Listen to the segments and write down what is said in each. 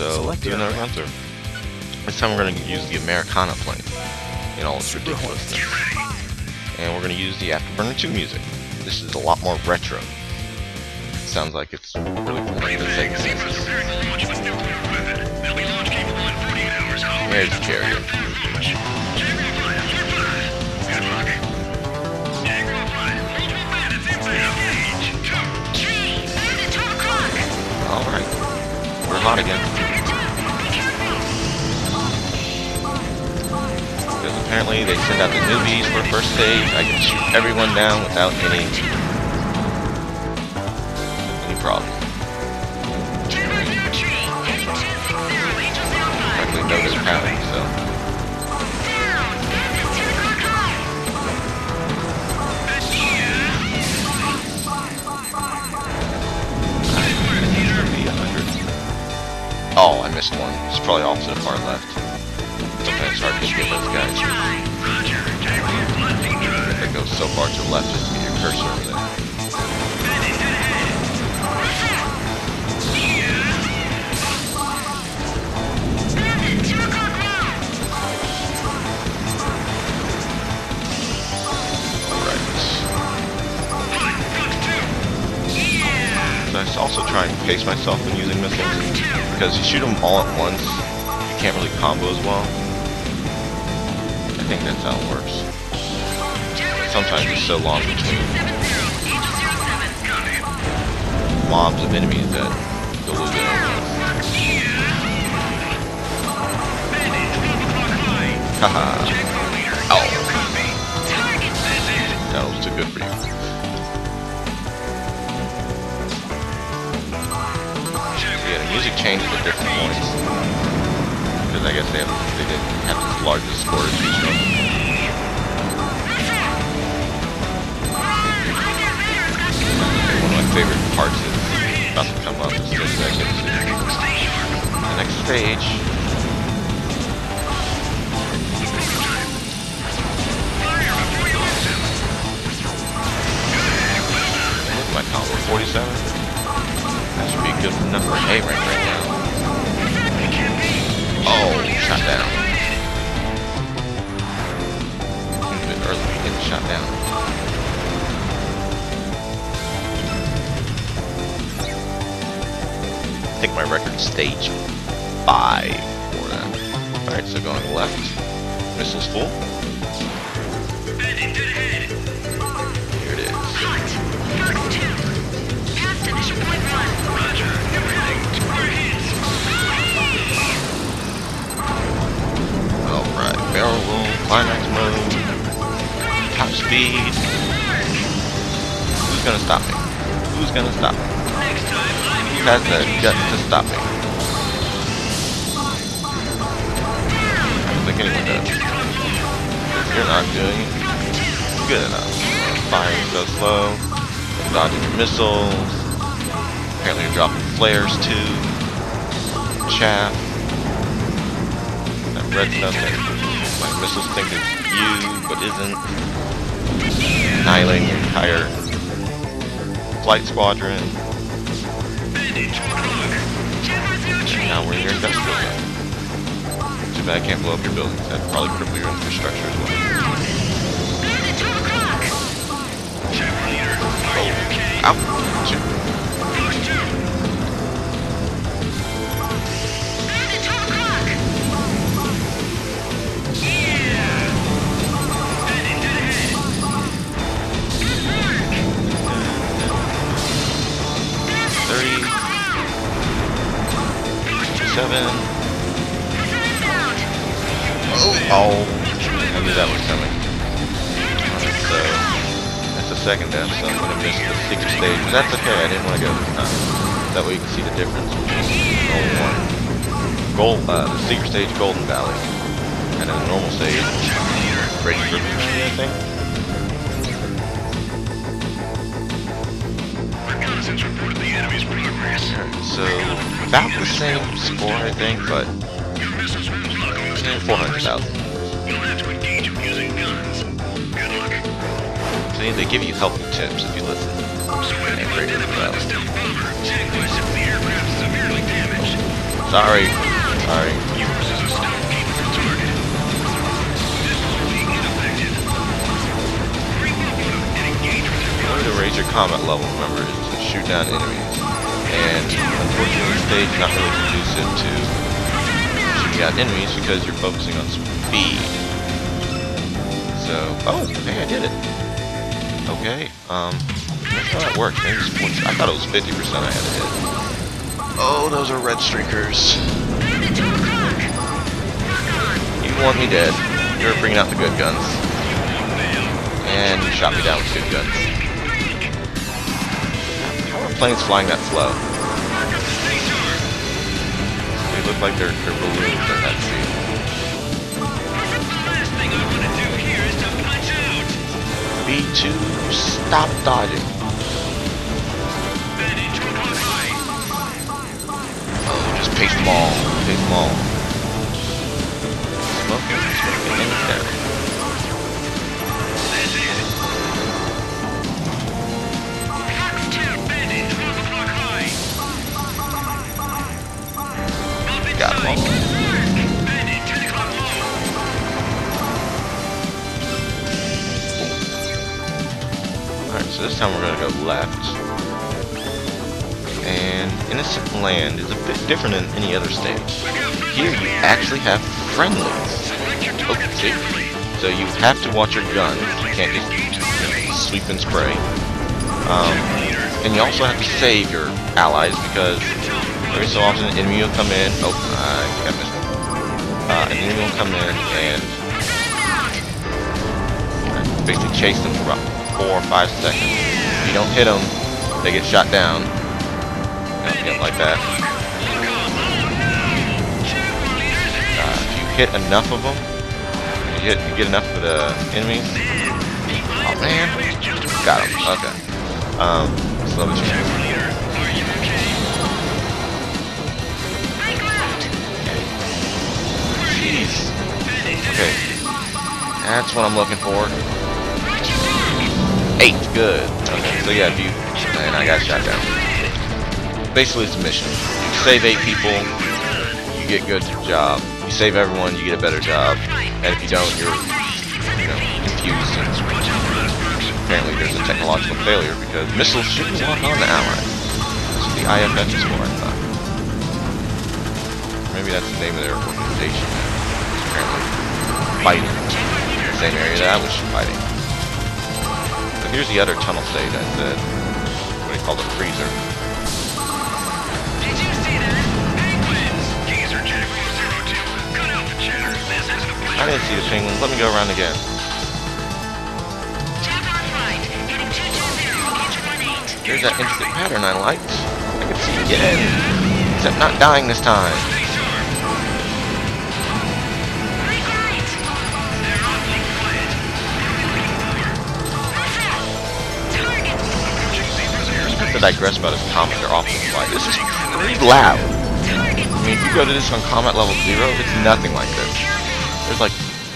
So let's do another run through. This time we're going to use the Americana plane in all its ridiculousness. And we're going to use the Afterburner 2 music. This is a lot more retro. sounds like it's really fun. There's Jerry. Alright. We're hot again. Apparently they send out the newbies for first stage. I can shoot everyone down without any any problem. Frankly, no this happening, so. Oh, I missed one. It's probably off to the far left. Sometimes it's hard to get those guys. So far to the left just to your cursor over there. Alright. So I also try and pace myself when using missiles because you shoot them all at once, you can't really combo as well. I think that's how it works. Sometimes it's so long between mobs of enemies that come up as soon as I get the next stage. My combo, 47. That should be good enough for A right now. Oh, shot down. A bit early to get shot down. My record stage 5 for that. Alright, so going left. Missiles full. Here it is. Alright, barrel roll, climax mode, top speed. Who's gonna stop me? Who's gonna stop me? Has the guts to stop me? I don't think anyone does. You're not doing good enough. Firing so slow, dodging your missiles. Apparently you're dropping flares too. Chaff that red stuff that my missiles think is you, but isn't. Annihilating your entire flight squadron. Now we're in your industrial zone. Too bad I can't blow up your buildings. That'd probably cripple your infrastructure as well. But that's okay, I didn't want to go this time. That way you can see the difference between Gold One. Gold, uh, the secret stage Golden Valley. And then the normal stage, for Victory, I think. So about the same score, I think, but 400,000. See, they give you helpful tips if you listen. Sorry. Sorry. Way to raise your combat level, remember, is to shoot down enemies. And unfortunately, this stage not really conducive to shooting down enemies because you're focusing on speed. So, oh, hey, I did it. Okay, um, that works. Maybe it's 40, I thought it was 50% I had to hit. Oh, those are red streakers. You want me dead. You're bringing out the good guns. And you shot me down with good guns. How are planes flying that slow? They look like they're, they're balloons in that scene. B2, stop dodging. Paste them all. Paste them all. Smoking, smoking, and down. Got them. Alright, so this time we're to go left. And Innocent Land is a bit different than any other stage. Here you actually have friendlies. See? So you have to watch your guns. You can't just sweep and spray. Um, and you also have to save your allies because every so often an enemy will come in. Oh, I got missed. Uh, an enemy will come in and basically chase them for about four or five seconds. If you don't hit them, they get shot down. Get like that. Uh, if you hit enough of them, you, hit, you get enough of the enemies. Oh man, got him. Okay. Um, slow the chance. Jeez. Okay. That's what I'm looking for. Eight, good. Okay, so yeah, if you... Man, I got shot down. Basically, it's a mission. You save eight people, you get good job. You save everyone, you get a better job. And if you don't, you're, you know, confused. And apparently there's a technological failure because missiles shouldn't lock on the. That's what the IFF is for, I thought. Maybe that's the name of their organization. It's apparently fighting in the same area that I was fighting. But here's the other tunnel stage I said. What do you call the freezer? See the penguins. Let me go around again. Tap on right. Heading 220, There's that instant pattern I liked. I can see again. Except not dying this time. Not to digress about his comment, they're awful quiet. This is pretty loud. I mean, if you go to this on combat level zero, it's nothing like this. There's like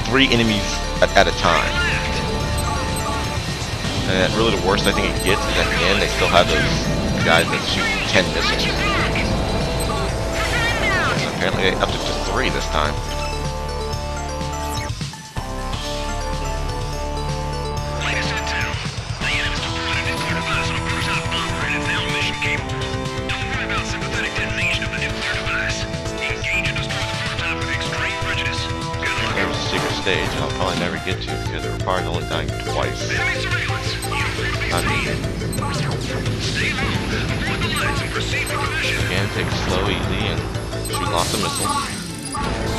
three enemies at, at a time. And really the worst I think it gets is at the end, they still have those guys that shoot 10 missiles. So apparently it to three this time. Stage I'll probably never get to because it requires only dying twice. I mean, again, take slow, easy, and shoot lots of missiles.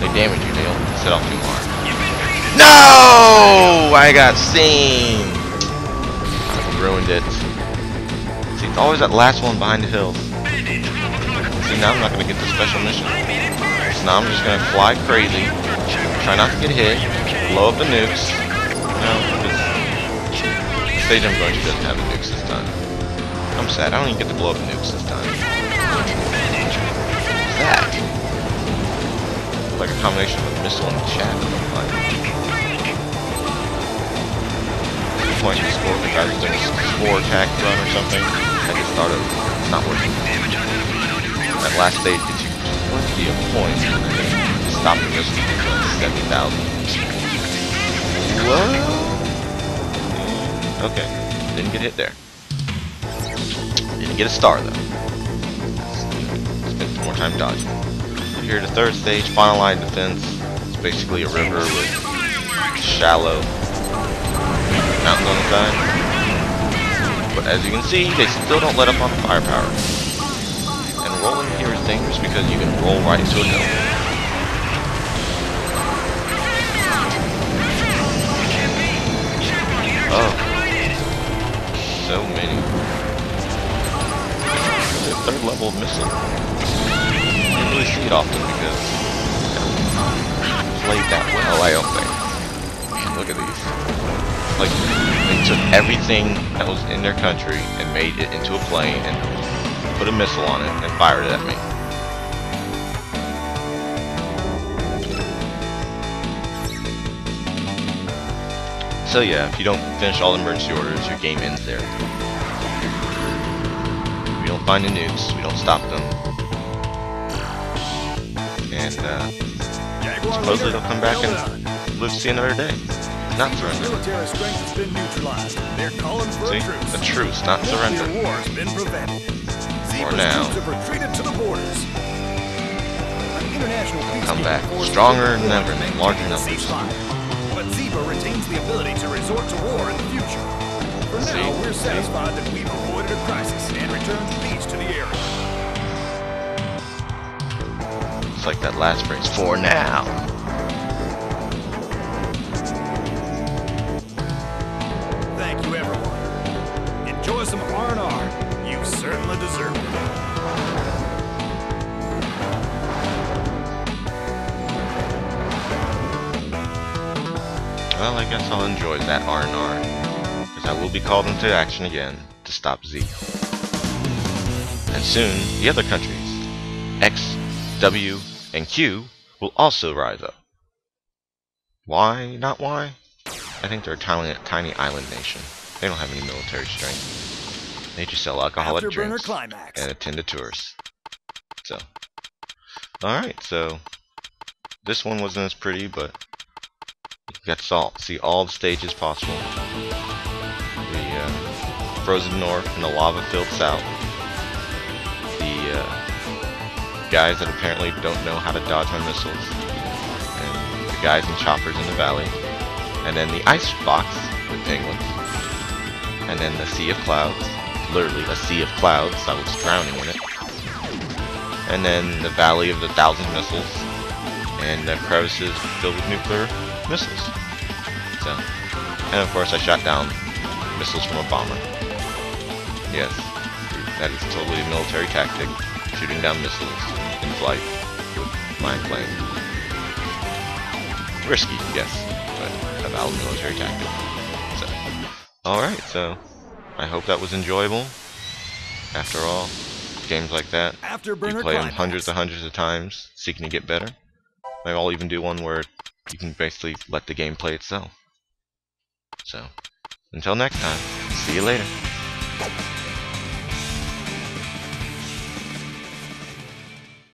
They damage you, don't set off been painted. No! I got seen! I ruined it. See, it's always that last one behind the hills. Bandit, 12 o'clock. See, now I'm not going to get the special mission. So now I'm just going to fly crazy, try not to get hit, blow up the nukes. No, stage I'm going to doesn't have the nukes this time. I'm sad, I don't even get to blow up the nukes this time. Combination of missile and chat. Like, point to score the guy doing a score attack run or something. I just thought it was not working. That last stage gets you plenty of points and then you stop the missile to like 70,000. Whoa! Okay. Didn't get hit there. Didn't get a star though. Spent more time dodging. Here the third stage, final line defense. It's basically a river with shallow mountains on the side. But as you can see, they still don't let up on the firepower. And rolling here is dangerous because you can roll right into a hill. Oh. So many. Third level missile. Don't really see it often because played that well, I don't think. Look at these. Like, they took everything that was in their country and made it into a plane and put a missile on it and fired it at me. So yeah, if you don't finish all the emergency orders, your game ends there. We don't find the nukes, we don't stop them. And uh, supposedly they'll come back and live to see another day. Not surrender. Military strength has been neutralized. They're calling for See? a truce. A truce, not surrender. Nuclear war's been prevented. Zebra's now. have retreated to the borders. Come back stronger than ever, being in larger numbers. But Zebra retains the ability to resort to war in the future. For now, we're satisfied that we've avoided a crisis and returned peace to the area. It's like that last phrase, for now. Thank you, everyone. Enjoy some R&R. You certainly deserve it. Well, I guess I'll enjoy that R&R, because I will be called into action again to stop Z. And soon, the other countries, X, W, and Q, will also rise up. Why, not why? I think they're a tiny, tiny island nation. They don't have any military strength. They just sell alcoholic Afterburner drinks climax. and attend to tourists. So, alright, so this one wasn't as pretty, but you got saw, see all the stages possible. The uh, frozen north and the lava-filled south. Guys that apparently don't know how to dodge my missiles. And the guys in choppers in the valley. And then the ice box with penguins. And then the sea of clouds. Literally a sea of clouds. I was drowning in it. And then the valley of the thousand missiles. And the crevices filled with nuclear missiles. So, and of course I shot down missiles from a bomber. Yes, that is totally a military tactic, shooting down missiles in flight with my plane. Risky, yes, but a valid military tactic. So, alright, so I hope that was enjoyable. After all, games like that, you play them hundreds and hundreds of times, seeking to get better. Maybe I'll even do one where you can basically let the game play itself. So, until next time, see you later.